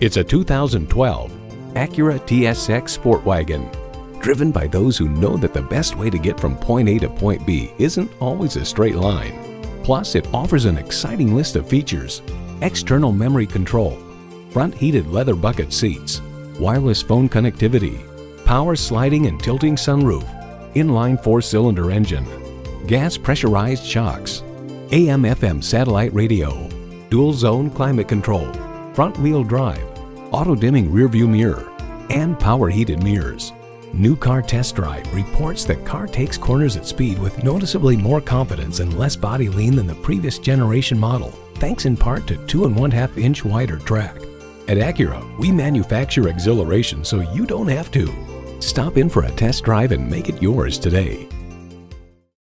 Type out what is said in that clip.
It's a 2012 Acura TSX Sport Wagon. Driven by those who know that the best way to get from point A to point B isn't always a straight line. Plus, it offers an exciting list of features. External memory control, front heated leather bucket seats, wireless phone connectivity, power sliding and tilting sunroof, inline four-cylinder engine, gas pressurized shocks, AM FM satellite radio, dual zone climate control, front wheel drive, auto dimming rear view mirror, and power heated mirrors. New Car Test Drive reports that car takes corners at speed with noticeably more confidence and less body lean than the previous generation model, thanks in part to two and one half inch wider track. At Acura, we manufacture exhilaration so you don't have to. Stop in for a test drive and make it yours today.